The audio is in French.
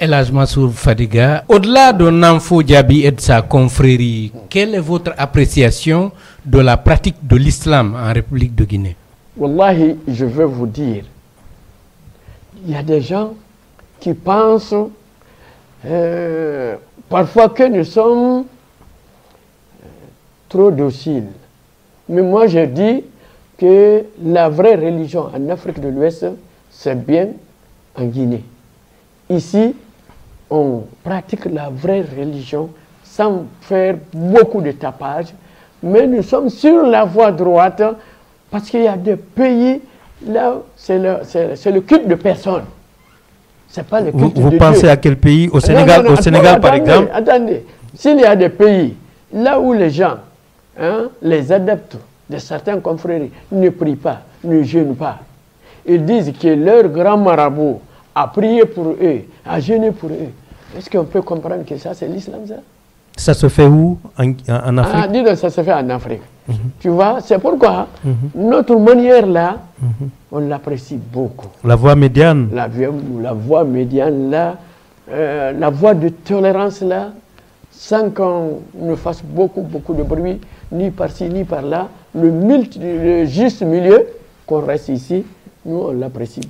Elhaj Massour Fadiga, au-delà de Namfo Diaby et de sa confrérie, quelle est votre appréciation de la pratique de l'islam en République de Guinée? Wallahi, je veux vous dire, il y a des gens qui pensent euh, parfois que nous sommes euh, trop dociles. Mais moi, je dis que la vraie religion en Afrique de l'Ouest, c'est bien en Guinée. Ici, on pratique la vraie religion sans faire beaucoup de tapage, mais nous sommes sur la voie droite parce qu'il y a des pays là, c'est le, le, culte de personne. C'est pas le culte vous, vous pensez à quel pays? Au Sénégal, au Sénégal par exemple? Attendez, s'il y a des pays là où les gens, hein, les adeptes de certains confréries ne prient pas, ne jeûnent pas, ils disent que leur grand marabout a prié pour eux, a jeûné pour eux. Est-ce qu'on peut comprendre que ça, c'est l'islam, ça? Ça se fait où? En, en Afrique? Ah, dis ça se fait en Afrique. Tu vois, c'est pourquoi notre manière là, on l'apprécie beaucoup. La voie médiane La, la voie médiane là, euh, la voie de tolérance là, sans qu'on ne fasse beaucoup, beaucoup de bruit, ni par-ci, ni par-là, le, le juste milieu, qu'on reste ici, nous on l'apprécie.